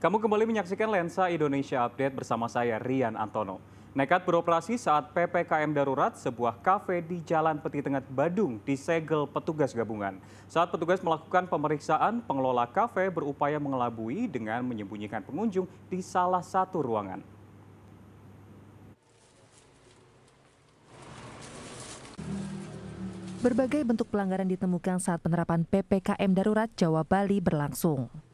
Kamu kembali menyaksikan Lensa Indonesia Update bersama saya Rian Antono. Nekat beroperasi saat PPKM darurat, sebuah kafe di Jalan Peti Tengah Badung disegel petugas gabungan. Saat petugas melakukan pemeriksaan, pengelola kafe berupaya mengelabui dengan menyembunyikan pengunjung di salah satu ruangan. Berbagai bentuk pelanggaran ditemukan saat penerapan PPKM darurat Jawa Bali berlangsung.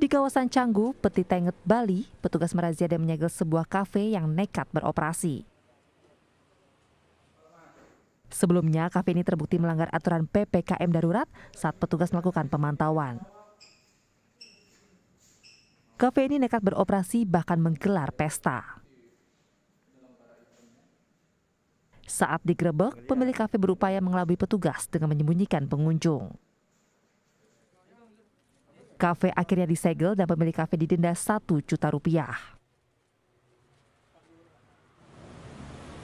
Di kawasan Canggu, Peti Tenget, Bali, petugas merazia dan menyegel sebuah kafe yang nekat beroperasi. Sebelumnya, kafe ini terbukti melanggar aturan PPKM darurat saat petugas melakukan pemantauan. Kafe ini nekat beroperasi bahkan menggelar pesta. Saat digerebek, pemilik kafe berupaya mengelabui petugas dengan menyembunyikan pengunjung. Kafe akhirnya disegel dan pemilik kafe didenda satu juta rupiah.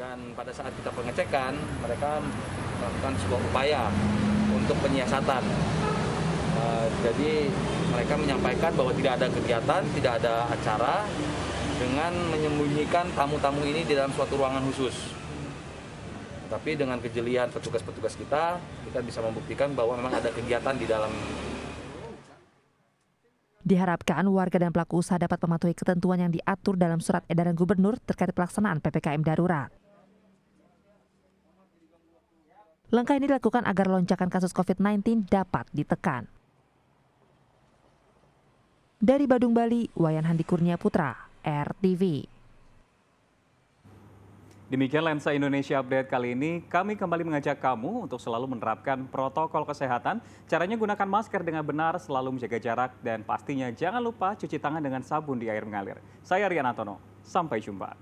Dan pada saat kita pengecekan, mereka melakukan sebuah upaya untuk penyiasatan. Uh, jadi mereka menyampaikan bahwa tidak ada kegiatan, tidak ada acara dengan menyembunyikan tamu-tamu ini di dalam suatu ruangan khusus. Tapi dengan kejelian petugas-petugas kita, kita bisa membuktikan bahwa memang ada kegiatan di dalam Diharapkan warga dan pelaku usaha dapat mematuhi ketentuan yang diatur dalam surat edaran gubernur terkait pelaksanaan PPKM darurat. Langkah ini dilakukan agar lonjakan kasus COVID-19 dapat ditekan. Dari Badung, Bali, Wayan Handi Kurnia Putra, RTV. Demikian Lensa Indonesia Update kali ini. Kami kembali mengajak kamu untuk selalu menerapkan protokol kesehatan. Caranya gunakan masker dengan benar, selalu menjaga jarak, dan pastinya jangan lupa cuci tangan dengan sabun di air mengalir. Saya Rian Antono, sampai jumpa.